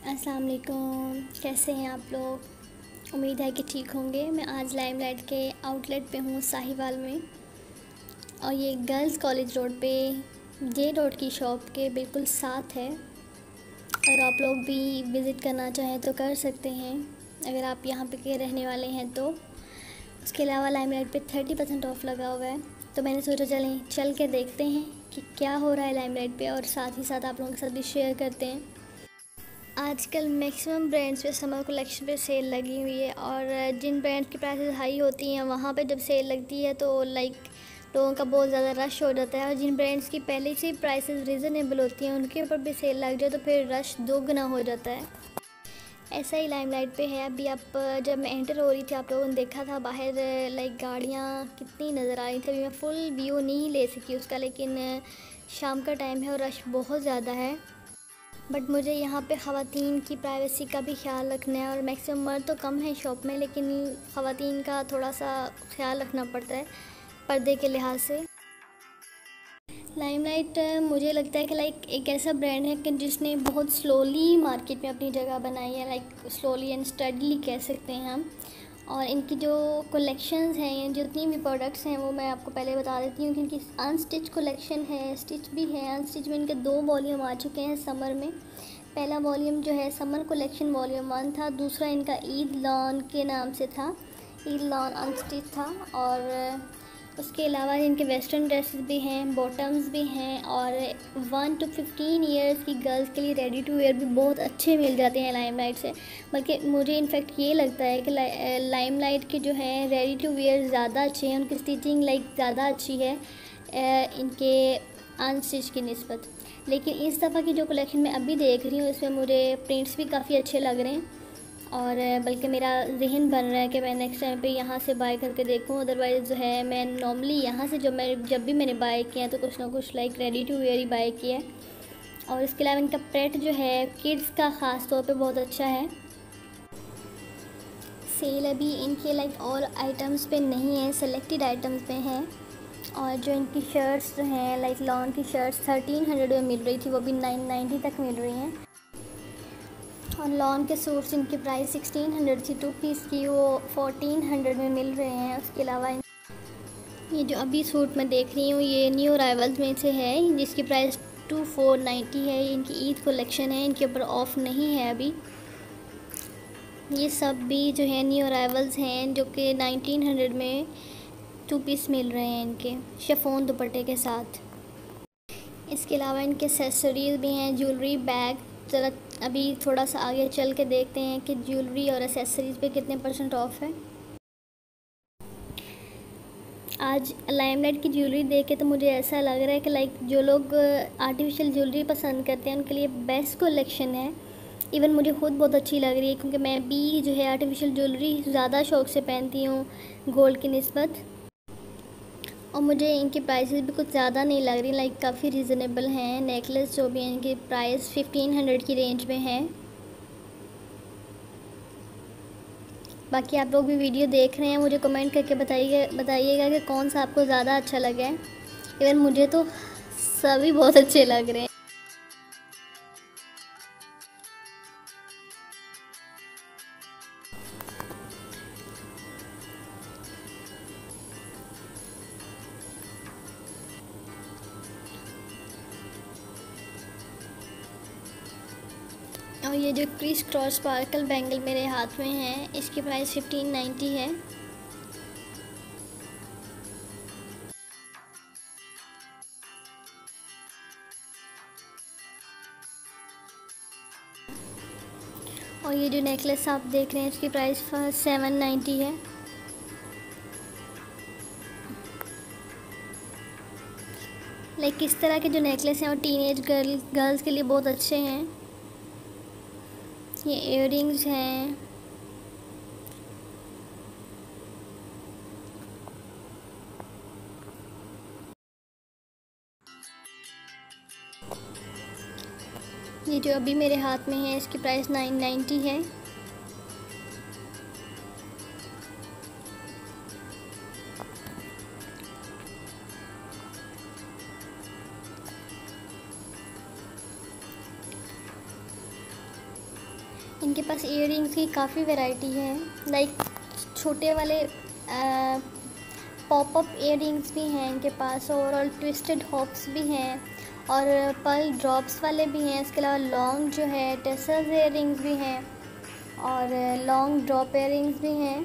अस्सलाम वालेकुम कैसे हैं आप लोग? उम्मीद है कि ठीक होंगे। मैं आज लाइमलाइट के आउटलेट पे हूँ साहिवाल में। और ये गर्ल्स कॉलेज रोड पे जे रोड की शॉप के बिल्कुल साथ है। अगर आप लोग भी विज़िट करना चाहें तो कर सकते हैं, अगर आप यहाँ पे के रहने वाले हैं तो। उसके अलावा लाइमलाइट पे थर्टी परसेंट ऑफ़ लगा हुआ है। तो मैंने सोचा चलें, चल के देखते हैं कि क्या हो रहा है लाइमलाइट पे और साथ ही साथ आप लोगों के साथ भी शेयर करते हैं। आजकल मैक्सिमम ब्रांड्स पे समर कलेक्शन पे सेल लगी हुई है और जिन ब्रांड की प्राइसेस हाई होती हैं, वहाँ पे जब सेल लगती है तो लाइक लोगों का बहुत ज़्यादा रश हो जाता है और जिन ब्रांड्स की पहले से प्राइसेस रीज़नेबल होती हैं, उनके ऊपर भी सेल लग जाए तो फिर रश दोगुना हो जाता है। ऐसा ही लाइमलाइट पे है। अभी आप, जब मैं एंटर हो रही थी, आप लोगों ने देखा था बाहर लाइक गाड़ियाँ कितनी नज़र आ रही थी। अभी मैं फुल व्यू नहीं ले सकी उसका, लेकिन, शाम का टाइम है और रश बहुत ज़्यादा है। बट मुझे यहाँ पे ख़वातीन की प्राइवेसी का भी ख्याल रखना है और मैक्सिमम मर्द तो कम है शॉप में, लेकिन ख़वातीन का थोड़ा सा ख्याल रखना पड़ता है पर्दे के लिहाज से। लाइमलाइट मुझे लगता है कि लाइक एक ऐसा ब्रांड है कि जिसने बहुत स्लोली मार्केट में अपनी जगह बनाई है लाइक स्लोली एंड स्टडली कह सकते हैं हम। और इनकी जो कलेक्शंस हैं जितनी भी प्रोडक्ट्स हैं, वो मैं आपको पहले बता देती हूँ कि इनकी अनस्टिच कलेक्शन है स्टिच भी है। अनस्टिच में इनके दो वॉल्यूम आ चुके हैं समर में। पहला वॉल्यूम जो है समर कलेक्शन वॉल्यूम वन था, दूसरा इनका ईद लॉन के नाम से था। ईद लॉन अनस्टिच था और उसके अलावा इनके वेस्टर्न ड्रेसेस भी हैं बॉटम्स भी हैं और वन टू फिफ्टीन ईयर्स की गर्ल्स के लिए रेडी टू वेयर भी बहुत अच्छे मिल जाते हैं लाइमलाइट से। बल्कि मुझे इनफैक्ट ये लगता है कि लाइमलाइट के जो हैं रेडी टू वेयर ज़्यादा अच्छे हैं, उनकी स्टिचिंग लाइक ज़्यादा अच्छी है इनके अनस्टिच की नस्बत। लेकिन इस दफ़ा की जो कलेक्शन मैं अभी देख रही हूँ, इसमें मुझे प्रिंट्स भी काफ़ी अच्छे लग रहे हैं। और बल्कि मेरा जहन बन रहा है कि मैं नेक्स्ट टाइम पे यहाँ से बाय करके देखूँ। अदरवाइज़ जो है, मैं नॉर्मली यहाँ से जब मैं, जब भी मैंने बाय किया है तो कुछ ना कुछ लाइक रेडी टू वेयर ही बाय किया है। और इसके अलावा इनका प्रेट जो है किड्स का ख़ास तौर पे बहुत अच्छा है। सेल अभी इनके लाइक और आइटम्स पे नहीं है सेलेक्टेड आइटम्स पे हैं। और जो इनकी शर्ट्स जो हैं लाइक लॉन की शर्ट्स थर्टीन हंड्रेड में मिल रही थी, वो भी नाइन नाइन्टी तक मिल रही हैं। और लॉन के सूट्स इनकी प्राइस सिक्सटीन हंड्रेड थी टू पीस की वो फोर्टीन हंड्रेड में मिल रहे हैं, उसके अलावा ये जो अभी सूट मैं देख रही हूँ, ये न्यू अराइवल्स में से है, जिसकी प्राइस टू फोर नाइन्टी है इनकी ईद कलेक्शन है, इनके ऊपर ऑफ़ नहीं है अभी। ये सब भी जो है न्यू अराइवल्स हैं, जो कि नाइनटीन हंड्रेड में टू पीस मिल रहे हैं इनके शेफोन दुपट्टे के साथ। इसके अलावा इनके एसेसरीज भी हैं ज्वेलरी बैग ज़रा अभी थोड़ा सा आगे चल के देखते हैं कि ज्वेलरी और एसेसरीज़ पे कितने परसेंट ऑफ़ है। आज लाइमलाइट की ज्वेलरी देख के तो मुझे ऐसा लग रहा है कि लाइक जो लोग आर्टिफिशियल ज्वेलरी पसंद करते हैं, उनके लिए बेस्ट कलेक्शन है। इवन मुझे खुद बहुत अच्छी लग रही है, क्योंकि मैं भी जो है आर्टिफिशियल ज्वेलरी ज़्यादा शौक से पहनती हूँ गोल्ड की नस्बत। और मुझे इनकी प्राइसेस भी कुछ ज़्यादा नहीं लग रही लाइक काफ़ी रिजनेबल हैं। नेकलेस जो भी हैं, इनकी प्राइस फिफ्टीन हंड्रेड की रेंज में है। बाकी आप लोग भी वीडियो देख रहे हैं, मुझे कमेंट करके बताइए, बताइएगा कि कौन सा आपको ज़्यादा अच्छा लगे इवन मुझे तो सभी बहुत अच्छे लग रहे हैं। जो क्रिस क्रॉस स्पार्कल बैंगल मेरे हाथ में है। इसकी प्राइस फिफ्टीन नाइन्टी है। और ये जो नेकलेस आप देख रहे हैं, इसकी प्राइस सेवन नाइन्टी है। लाइक इस तरह के जो नेकलेस हैं वो टीनेज गर्ल गर्ल्स के लिए बहुत अच्छे हैं। ये इयर हैं। ये जो अभी मेरे हाथ में है, इसकी प्राइस नाइन नाइन्टी है। इनके पास इयर की काफ़ी वैरायटी है। लाइक छोटे वाले पॉपअप इयर भी हैं इनके पास ओवरऑल ट्विस्टेड हॉप्स भी हैं और पल ड्रॉप्स वाले भी हैं। इसके अलावा लॉन्ग जो है टेसर्स इयर भी हैं और लॉन्ग ड्रॉप इयर भी हैं।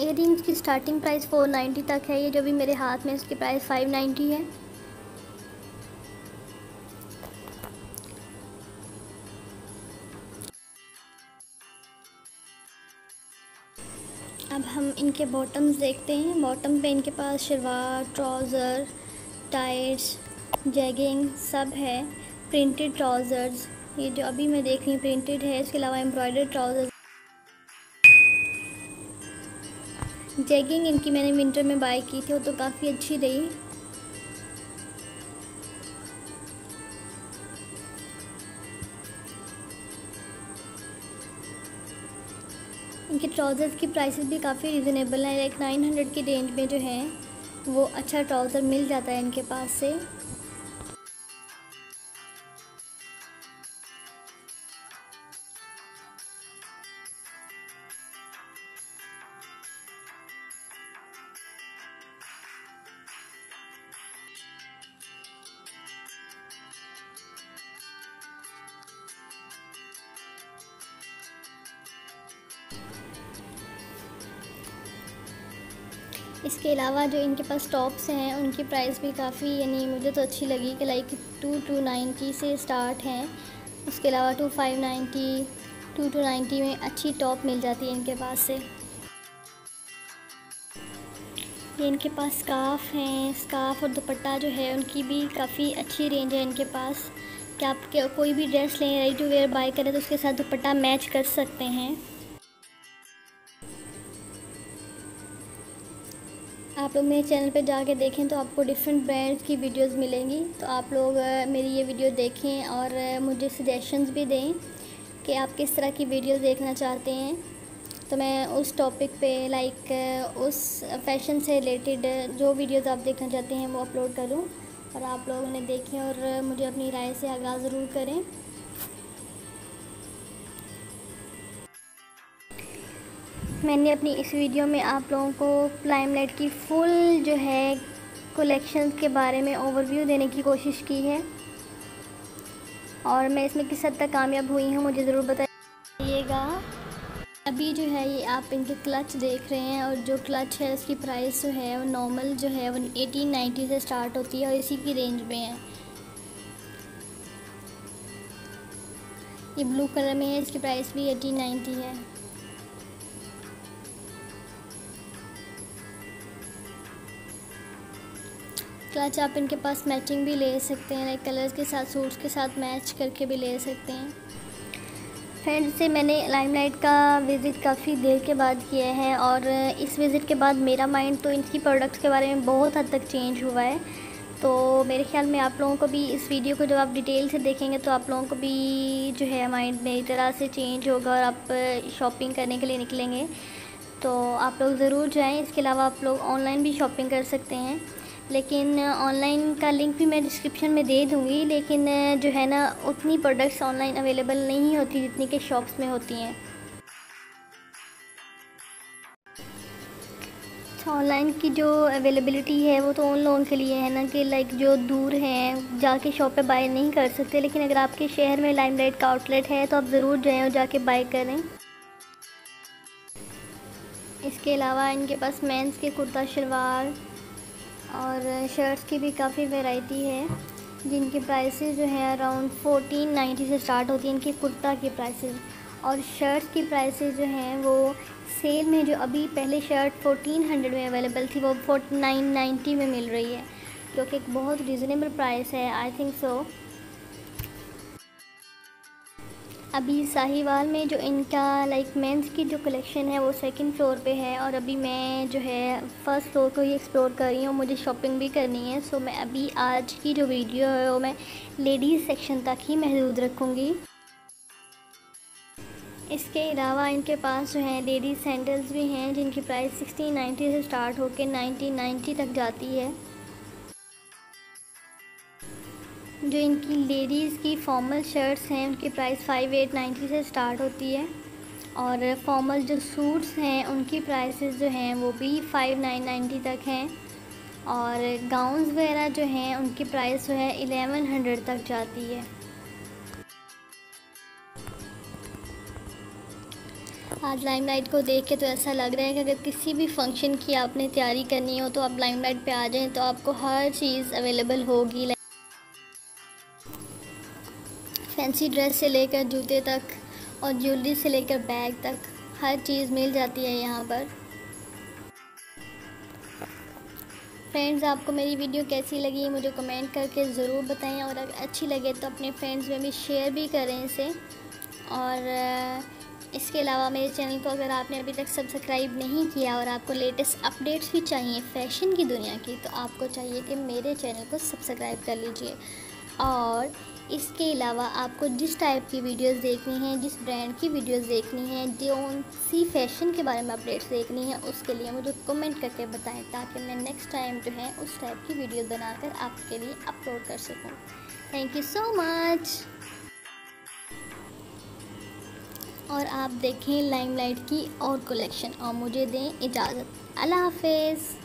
इयर की स्टार्टिंग प्राइस फोर नाइन्टी तक है। ये जो भी मेरे हाथ में इसकी प्राइस फाइव नाइन्टी है। अब हम इनके बॉटम्स देखते हैं। बॉटम पे इनके पास शलवार ट्राउज़र टाइट्स जैगिंग सब है। प्रिंटेड ट्राउज़र्स ये जो अभी मैं देख रही हूँ प्रिंटेड है। इसके अलावा एम्ब्रॉयडर ट्राउज़र्स जैगिंग इनकी मैंने विंटर में बाय की थी, वो तो काफ़ी अच्छी रही। इनके ट्राउज़र्स की प्राइसेस भी काफ़ी रिजनेबल हैं लाइक नाइन हंड्रेड की रेंज में जो है, वो अच्छा ट्राउज़र मिल जाता है इनके पास से। इसके अलावा जो इनके पास टॉप्स हैं, उनकी प्राइस भी काफ़ी, यानी मुझे तो अच्छी लगी कि लाइक टू टू नाइन्टी से स्टार्ट हैं। उसके अलावा two five ninety two two ninety में अच्छी टॉप मिल जाती है इनके पास से। ये इनके पास स्काफ़ हैं। स्काफ़ और दुपट्टा जो है, उनकी भी काफ़ी अच्छी रेंज है इनके पास। कि आप कोई भी ड्रेस लें रेडी टू वेयर बाय करें तो उसके साथ दुपट्टा मैच कर सकते हैं। आप लोग मेरे चैनल पे जाके देखें तो आपको डिफरेंट ब्रांड्स की वीडियोस मिलेंगी। तो आप लोग मेरी ये वीडियो देखें और मुझे सजेशंस भी दें कि आप किस तरह की वीडियो देखना चाहते हैं। तो मैं उस टॉपिक पे लाइक उस फ़ैशन से रिलेटेड जो वीडियोस आप देखना चाहते हैं वो अपलोड करूँ और आप लोग उन्हें देखें और मुझे अपनी राय से आगाह ज़रूर करें। मैंने अपनी इस वीडियो में आप लोगों को लाइमलाइट की फुल जो है कलेक्शन के बारे में ओवरव्यू देने की कोशिश की है। और मैं इसमें किस हद तक कामयाब हुई हूँ, मुझे ज़रूर बताइएगा। अभी जो है ये आप इनके क्लच देख रहे हैं और जो क्लच है उसकी प्राइस जो है, वो नॉर्मल जो है, वो एटीन नाइन्टी से स्टार्ट होती है और इसी की रेंज में है। ये ब्लू कलर में है, इसकी प्राइस भी एटीन नाइन्टी है। क्लच आप इनके पास मैचिंग भी ले सकते हैं लाइक कलर्स के साथ सूट्स के साथ मैच करके भी ले सकते हैं। फ्रेंड्स से मैंने लाइमलाइट का विज़िट काफ़ी देर के बाद किया है और इस विज़िट के बाद मेरा माइंड तो इनकी प्रोडक्ट्स के बारे में बहुत हद तक चेंज हुआ है। तो मेरे ख्याल में आप लोगों को भी इस वीडियो को जब आप डिटेल से देखेंगे तो आप लोगों को भी जो है माइंड मेरी तरह से चेंज होगा और आप शॉपिंग करने के लिए निकलेंगे। तो आप लोग ज़रूर जाएँ, इसके अलावा आप लोग ऑनलाइन भी शॉपिंग कर सकते हैं। लेकिन ऑनलाइन का लिंक भी मैं डिस्क्रिप्शन में दे दूँगी, लेकिन जो है ना, उतनी प्रोडक्ट्स ऑनलाइन अवेलेबल नहीं होती जितनी कि शॉप्स में होती हैं। ऑनलाइन की जो अवेलेबिलिटी है, वो तो उन लोगों के लिए है ना कि लाइक जो दूर हैं, जाके शॉप पे बाय नहीं कर सकते, लेकिन अगर आपके शहर में लाइमलाइट का आउटलेट है तो आप ज़रूर जाएँ और जाके बाय करें। इसके अलावा इनके पास मेंस के कुर्ता, शलवार और शर्ट्स की भी काफ़ी वैरायटी है, जिनकी प्राइसेस जो है अराउंड फोटीन नाइन्टी से स्टार्ट होती है, इनकी कुर्ता की प्राइसेस और शर्ट्स की प्राइसेस जो हैं, वो सेल में जो अभी पहले शर्ट फोटीन हंड्रेड में अवेलेबल थी, वो फोर्टी नाइन नाइन्टी में मिल रही है क्योंकि एक बहुत रिजनेबल प्राइस है आई थिंक सो अभी साहिवाल में जो इनका लाइक मेंस की जो कलेक्शन है, वो सेकंड फ्लोर पे है और अभी मैं जो है फ़र्स्ट फ्लोर को ही एक्सप्लोर कर रही हूँ, मुझे शॉपिंग भी करनी है सो मैं अभी आज की जो वीडियो है, वो मैं लेडीज़ सेक्शन तक ही महदूद रखूँगी। इसके अलावा इनके पास जो है लेडीज़ सैंडल्स भी हैं, जिनकी प्राइस सिक्सटीन नाइन्टी से स्टार्ट होकर नाइनटीन नाइन्टी तक जाती है। जो इनकी लेडीज़ की फॉर्मल शर्ट्स हैं, उनकी प्राइस फाइव एट नाइन्टी से स्टार्ट होती है। और फॉर्मल जो सूट्स हैं, उनकी प्राइसेस जो हैं, वो भी फाइव नाइन नाइन्टी तक हैं। और गाउन्स वगैरह जो हैं, उनकी प्राइस जो है एलेवन हंड्रेड तक जाती है। आज लाइम लाइट को देख के तो ऐसा लग रहा है कि अगर किसी भी फ़ंक्शन की आपने तैयारी करनी हो तो आप लाइम लाइट पर आ जाएँ तो आपको हर चीज़ अवेलेबल होगी। फैंसी ड्रेस से लेकर जूते तक और ज्वेलरी से लेकर बैग तक हर चीज़ मिल जाती है यहाँ पर। फ्रेंड्स आपको मेरी वीडियो कैसी लगी, मुझे कमेंट करके ज़रूर बताएँ और अगर अच्छी लगे तो अपने फ्रेंड्स में भी शेयर भी करें इसे। और इसके अलावा मेरे चैनल को अगर आपने अभी तक सब्सक्राइब नहीं किया और आपको लेटेस्ट अपडेट्स भी चाहिए फ़ैशन की दुनिया की तो आपको चाहिए कि मेरे चैनल को सब्सक्राइब कर लीजिए। और इसके अलावा आपको जिस टाइप की वीडियोस देखनी है, जिस ब्रांड की वीडियोस देखनी है जो सी फ़ैशन के बारे में अपडेट्स देखनी है, उसके लिए मुझे कमेंट करके बताएँ ताकि मैं नेक्स्ट टाइम जो है उस टाइप की वीडियो बनाकर आपके लिए अपलोड कर सकूँ। थैंक यू सो मच और आप देखें लाइमलाइट की और कलेक्शन और मुझे दें इजाज़त। अल्लाह हाफिज़।